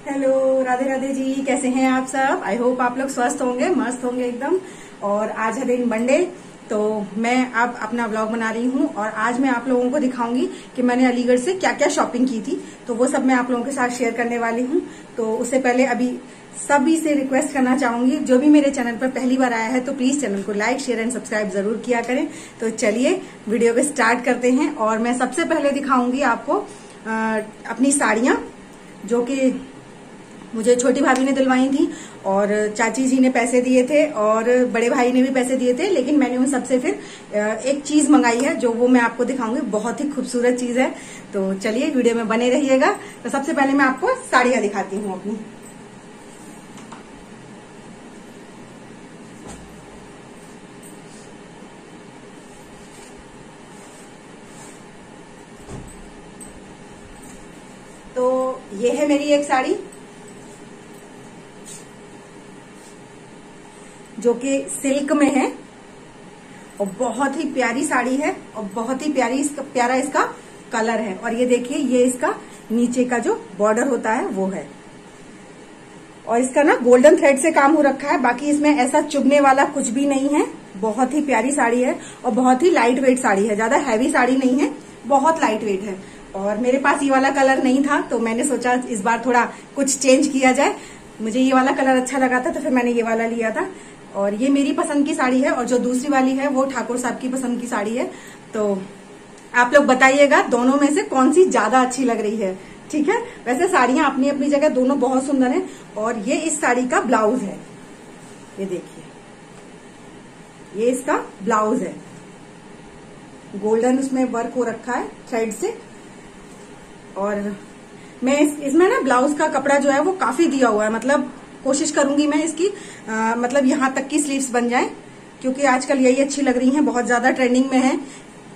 Hello Radhe Radhe ji, कैसे हैं आप सब? आई होप आप लोग स्वस्थ होंगे, मस्त होंगे एकदम। और आज है दिन मंडे तो मैं अब अपना ब्लॉग बना रही हूँ और आज मैं आप लोगों को दिखाऊँगी कि मैंने अलीगढ़ से क्या क्या शॉपिंग की थी। तो वो सब मैं आप लोगों के साथ शेयर करने वाली हूँ। तो उससे पहले अभी सभी से रिक्वेस्ट करना चाहूँगी, जो भी मेरे चैनल पर पहली बार आया है तो प्लीज़ चैनल को लाइक शेयर एंड सब्सक्राइब ज़रूर किया करें। तो चलिए वीडियो को स्टार्ट करते हैं। और मैं सबसे पहले दिखाऊँगी आपको अपनी साड़ियाँ, जो कि मुझे छोटी भाभी ने दिलवाई थी और चाची जी ने पैसे दिए थे और बड़े भाई ने भी पैसे दिए थे, लेकिन मैंने उन सबसे फिर एक चीज़ मंगाई है, जो वो मैं आपको दिखाऊँगी। बहुत ही खूबसूरत चीज़ है। तो चलिए, वीडियो में बने रहिएगा। तो सबसे पहले मैं आपको साड़ियाँ दिखाती हूँ अपनी। तो ये है मेरी एक साड़ी। जो कि सिल्क में है। और बहुत ही प्यारी साड़ी है और बहुत ही प्यारी इसका प्यारा इसका कलर है। और ये देखिए, ये इसका नीचे का जो बॉर्डर होता है, वो है। और इसका ना गोल्डन थ्रेड से काम हो रखा है। बाकी इसमें ऐसा चुभने वाला कुछ भी नहीं है। बहुत ही प्यारी साड़ी है और बहुत ही लाइट वेट साड़ी है। ज़्यादा हैवी साड़ी नहीं है, बहुत लाइट वेट है। और मेरे पास ये वाला कलर नहीं था तो मैंने सोचा इस बार थोड़ा कुछ चेंज किया जाए। मुझे ये वाला कलर अच्छा लगा था तो फिर मैंने ये वाला लिया था। और ये मेरी पसंद की साड़ी है और जो दूसरी वाली है वो ठाकुर साहब की पसंद की साड़ी है। तो आप लोग बताइएगा दोनों में से कौन सी ज़्यादा अच्छी लग रही है। ठीक है? वैसे साड़ियाँ अपनी अपनी जगह दोनों बहुत सुंदर हैं और ये इस साड़ी का ब्लाउज है। ये देखिए। ये इसका ब्लाउज है। गोल्डन उसमें वर्क हो रखा है थ्रेड से। और मैं इस, इसमें ना ब्लाउज का कपड़ा जो है वो काफ़ी दिया हुआ है। मतलब कोशिश करूँगी मैं इसकी आ, मतलब यहाँ तक की स्लीव्स बन जाए क्योंकि आजकल यही अच्छी लग रही हैं बहुत ज़्यादा ट्रेंडिंग में है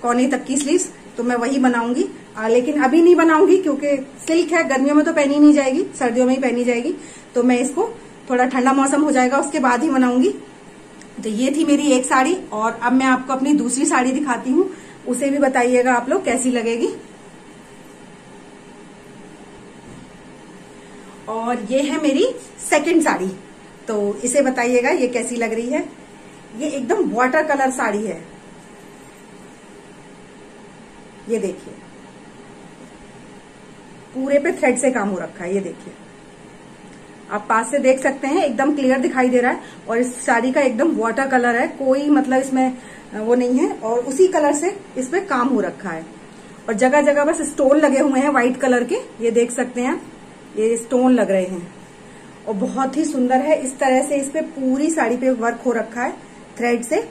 कोने तक की स्लीव्स तो मैं वही बनाऊँगी। लेकिन अभी नहीं बनाऊँगी क्योंकि सिल्क है गर्मियों में तो पहनी नहीं जाएगी सर्दियों में ही पहनी जाएगी तो मैं इसको थोड़ा ठंडा मौसम हो जाएगा उसके बाद ही बनाऊँगी। तो ये थी मेरी एक साड़ी और अब मैं आपको अपनी दूसरी साड़ी दिखाती हूँ उसे भी बताइएगा आप लोग कैसी लगेगी। और ये है मेरी सेकंड साड़ी। तो इसे बताइएगा, ये कैसी लग रही है? ये एकदम वाटर कलर साड़ी है। ये देखिए। पूरे पे थ्रेड से काम हो रखा है, ये देखिए। आप पास से देख सकते हैं, एकदम क्लियर दिखाई दे रहा है और इस साड़ी का एकदम वाटर कलर है। कोई मतलब इसमें वो नहीं है और उसी कलर से इस पे काम हो रखा है। और जगह जगह बस स्टोन लगे हुए हैं व्हाइट कलर के, ये देख सकते हैं ये स्टोन लग रहे हैं। और बहुत ही सुंदर है। इस तरह से इस पे पूरी साड़ी पे वर्क हो रखा है। थ्रेड से।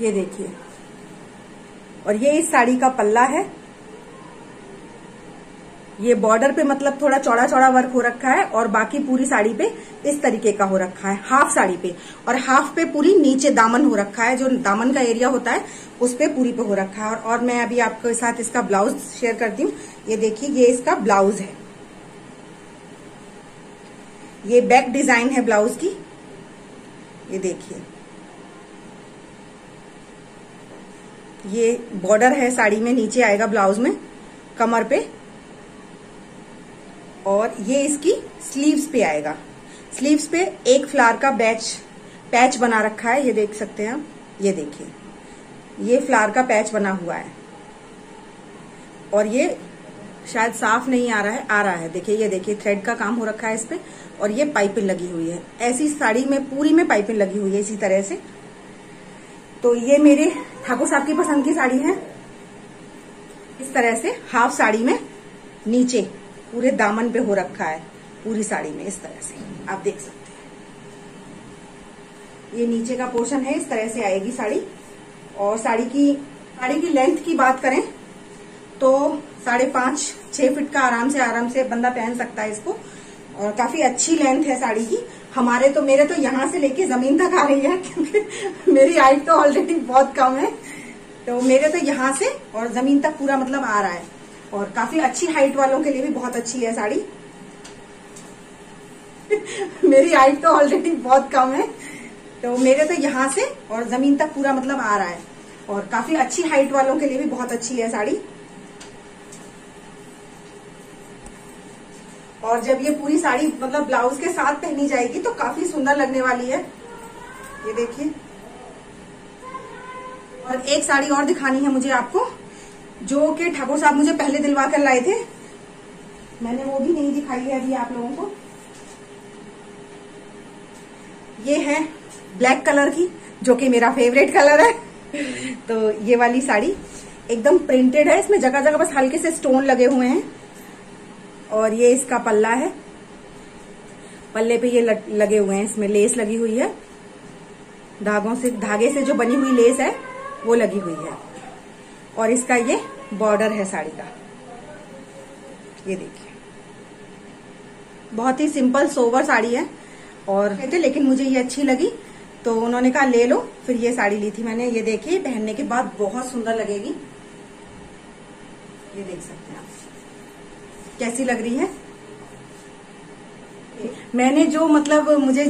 ये देखिए। और ये इस साड़ी का पल्ला है। ये बॉर्डर पे मतलब थोड़ा चौड़ा चौड़ा वर्क हो रखा है और बाकी पूरी साड़ी पे इस तरीके का हो रखा है हाफ़ साड़ी पे। और हाफ़ पे पूरी नीचे दामन हो रखा है जो दामन का एरिया होता है उस पे पूरी पे हो रखा है। और, और मैं अभी आपके साथ इसका ब्लाउज शेयर करती हूँ। ये देखिए ये इसका ब्लाउज है। ये बैक डिज़ाइन है ब्लाउज की। ये देखिए। ये बॉर्डर है साड़ी में नीचे आएगा ब्लाउज में कमर पे। और ये इसकी स्लीव्स पे आएगा। स्लीव्स पे एक फ्लावर का बैच पैच बना रखा है, ये देख सकते हैं आप। ये देखिए, ये फ्लावर का पैच बना हुआ है। और ये शायद साफ़ नहीं आ रहा है, आ रहा है। देखिए, ये देखिए थ्रेड का काम हो रखा है इस पे, और ये पाइपिंग लगी हुई है। ऐसी साड़ी में, पूरी में पाइपिंग लगी हुई है इसी तरह से। तो ये मेरे ठाकुर साहब की पसंद की साड़ी है। इस तरह से हाफ़ साड़ी में नीचे पूरे दामन पे हो रखा है, पूरी साड़ी में, इस तरह से। आप देख सकते हैं। ये नीचे का पोर्शन है, इस तरह से आएगी साड़ी। और साड़ी की साड़ी की लेंथ की बात करें तो साढ़े पाँच, छह फीट का आराम से आराम से बंदा पहन सकता है इसको। और काफ़ी अच्छी लेंथ है साड़ी की। हमारे तो मेरे तो यहाँ से लेके ज़मीन तक आ रही है, क्योंकि मेरी हाइट तो ऑलरेडी बहुत कम है। तो मेरे तो यहाँ से और ज़मीन तक पूरा मतलब आ रहा है। और काफ़ी अच्छी हाइट वालों के लिए भी बहुत अच्छी है साड़ी। मेरी हाइट तो ऑलरेडी बहुत कम है। तो मेरे तो यहाँ से और ज़मीन तक पूरा मतलब आ रहा है। और काफ़ी अच्छी हाइट वालों के लिए भी बहुत अच्छी है साड़ी। और जब ये पूरी साड़ी मतलब ब्लाउज के साथ पहनी जाएगी तो काफ़ी सुंदर लगने वाली है। ये देखिए। और एक साड़ी और दिखानी है मुझे आपको। जो कि ठाकुर साहब मुझे पहले दिलवा कर लाए थे। मैंने वो भी नहीं दिखाई है अभी आप लोगों को। ये है ब्लैक कलर की, जो कि मेरा फेवरेट कलर है। तो ये वाली साड़ी एकदम प्रिंटेड है, इसमें जगह जगह बस हल्के से स्टोन लगे हुए हैं। और ये इसका पल्ला है। पल्ले पे ये लगे हुए हैं, इसमें लेस लगी हुई है। धागों से, धागे से जो बनी हुई लेस है, वो लगी हुई है। और इसका ये बॉर्डर है साड़ी का। ये देखिए। बहुत ही सिंपल सोवर साड़ी है और कहते लेकिन मुझे ये अच्छी लगी। तो उन्होंने कहा, ले लो। फिर ये साड़ी ली थी मैंने। ये देखी पहनने के बाद बहुत सुंदर लगेगी। ये देख सकते हैं आप। कैसी लग रही है? मैंने जो मतलब मुझे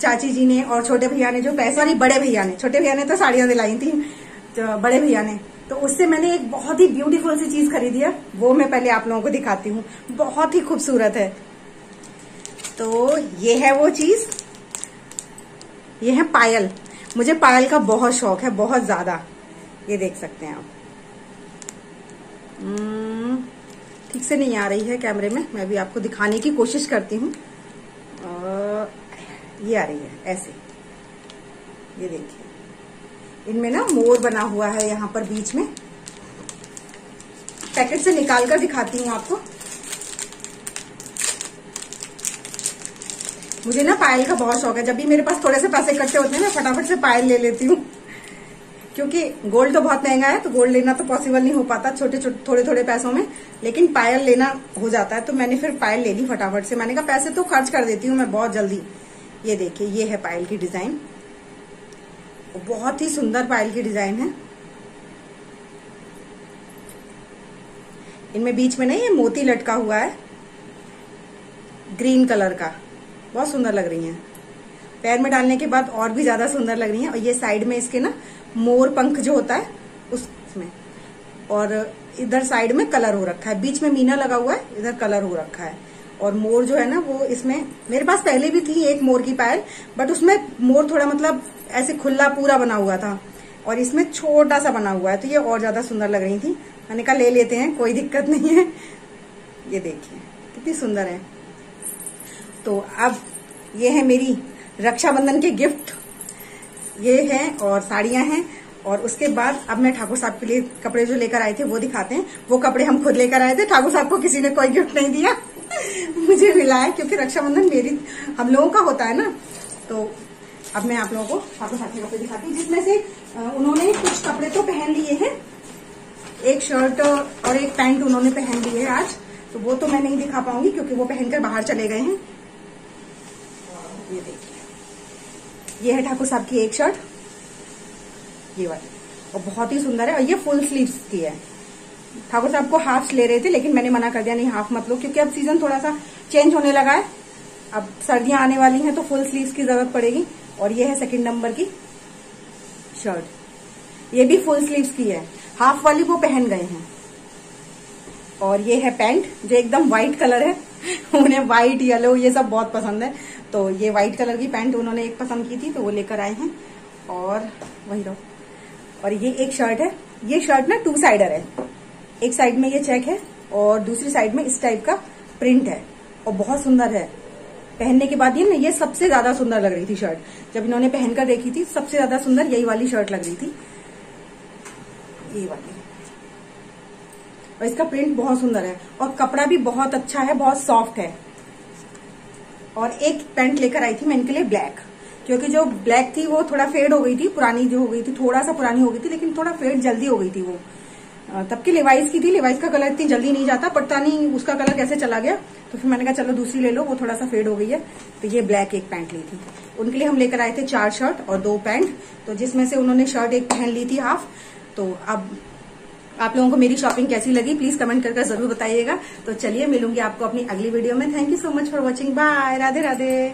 चाची जी ने और छोटे भैया ने जो पैसे वाली बड़े भैया ने, छोटे भैया ने तो साड़ियाँ दिलाई थी तो बड़े भैया ने तो उससे मैंने एक बहुत ही ब्यूटीफुल सी चीज़ खरीदी है। वो मैं पहले आप लोगों को दिखाती हूँ। बहुत ही खूबसूरत है। तो ये है वो चीज़। ये है पायल। मुझे पायल का बहुत शौक है बहुत ज़्यादा। ये देख सकते हैं आप। हम्म, ठीक से नहीं आ रही है कैमरे में। मैं भी आपको दिखाने की कोशिश करती हूँ। ये आ रही है ऐसे। ये देखिए। इनमें ना मोर बना हुआ है यहाँ पर बीच में। पैकेट से निकाल कर दिखाती हूँ आपको। मुझे ना पायल का बहुत शौक है। जब भी मेरे पास थोड़े से पैसे इकट्ठे होते हैं ना फटाफट से पायल ले लेती हूँ। क्योंकि गोल्ड तो बहुत महँगा है तो गोल्ड लेना तो पॉसिबल नहीं हो पाता छोटे छोटे थोड़े थोड़े पैसों में। लेकिन पायल लेना हो जाता है तो मैंने फिर पायल ले ली फटाफट से। मैंने कहा, पैसे तो खर्च कर देती हूँ मैं बहुत जल्दी। ये देखिए, ये है पायल की डिज़ाइन बहुत ही सुंदर पायल की डिज़ाइन है। इनमें बीच में नहीं, ये मोती लटका हुआ है। ग्रीन कलर का। बहुत सुंदर लग रही हैं। पैर में डालने के बाद और भी ज़्यादा सुंदर लग रही हैं। और ये साइड में इसके ना मोर पंख जो होता है, उसमें। और इधर साइड में कलर हो रखा है। बीच में मीना लगा हुआ है, इधर कलर हो रखा है। और मोर जो है ना, वो इसमें, मेरे पास पहले भी थी एक मोर की पायल बट उसमें मोर थोड़ा मतलब ऐसे खुला पूरा बना हुआ था और इसमें छोटा सा बना हुआ है तो ये और ज़्यादा सुंदर लग रही थी। मैंने कहा, ले लेते हैं, कोई दिक्कत नहीं है। ये देखिए, कितनी सुंदर है। तो अब ये है मेरी रक्षाबंधन के गिफ्ट। ये है और साड़ियाँ हैं और उसके बाद अब मैं ठाकुर साहब के लिए कपड़े जो लेकर आए थे, वो दिखाते हैं। वो कपड़े हम खुद लेकर आए थे, ठाकुर साहब को किसी ने कोई गिफ्ट नहीं दिया। मुझे मिला है, क्योंकि रक्षाबंधन मेरी, हम लोगों का होता है ना। तो अब मैं आप लोगों को साहब के कपड़े दिखाती हूँ, जिसमें से उन्होंने कुछ कपड़े तो पहन लिए हैं। एक शर्ट और एक पैंट उन्होंने पहन लिए है आज। तो वो तो मैं नहीं दिखा पाऊँगी, क्योंकि वो पहनकर बाहर चले गए हैं। ये देखिए। ये है ठाकुर साहब की एक शर्ट। ये वाली। और बहुत ही सुंदर है, और ये फुल स्लीव्स की है। ठाकुर साहब को हाफ़ ले रहे थे, लेकिन मैंने मना कर दिया, नहीं हाफ़ मत लो, क्योंकि अब सीज़न थोड़ा सा चेंज होने लगा है। अब सर्दियाँ आने वाली हैं तो फुल स्लीव्स की ज़रूरत पड़ेगी। और ये है सेकंड नंबर की शर्ट ये भी फुल स्लीव्स की है। हाफ़ वाली वो पहन गए हैं। और ये है पैंट, जो एकदम व्हाइट कलर है। उन्हें व्हाइट येलो ये सब बहुत पसंद है। तो ये व्हाइट कलर की पैंट उन्होंने एक पसंद की थी तो वो लेकर आए हैं। और वही रहो। और ये एक शर्ट है। ये शर्ट ना टू साइडर है। एक साइड में ये चेक है और दूसरी साइड में इस टाइप का प्रिंट है। और बहुत सुंदर है। पहनने के बाद ये ना ये सबसे ज़्यादा सुंदर लग रही थी शर्ट जब इन्होंने पहनकर देखी थी, सबसे ज़्यादा सुंदर यही वाली शर्ट लग रही थी। ये वाली। और इसका प्रिंट बहुत सुंदर है। और कपड़ा भी बहुत अच्छा है, बहुत सॉफ्ट है। और एक पैंट लेकर आई थी मैं इनके लिए ब्लैक क्योंकि जो ब्लैक थी वो थोड़ा फेड हो गई थी, पुरानी जो हो गई थी, थोड़ा सा पुरानी हो गई थी, लेकिन थोड़ा फेड जल्दी हो गई थी वो। तब की लेवाइस की थी। लेवाइस का कलर इतनी जल्दी नहीं जाता, पता नहीं उसका कलर कैसे चला गया। तो फिर मैंने कहा, चलो दूसरी ले लो, वो थोड़ा सा फेड हो गई है। तो ये ब्लैक एक पैंट ली थी। उनके लिए हम लेकर आए थे चार शर्ट और दो पैंट तो जिसमें से उन्होंने शर्ट एक पहन ली थी हाफ़ तो अब आप लोगों को मेरी शॉपिंग कैसी लगी प्लीज़ कमेंट करके ज़रूर बताइएगा। तो चलिए, मिलूँगी आपको अपनी अगली वीडियो में। Thank you so much for watching bye Radhe Radhe.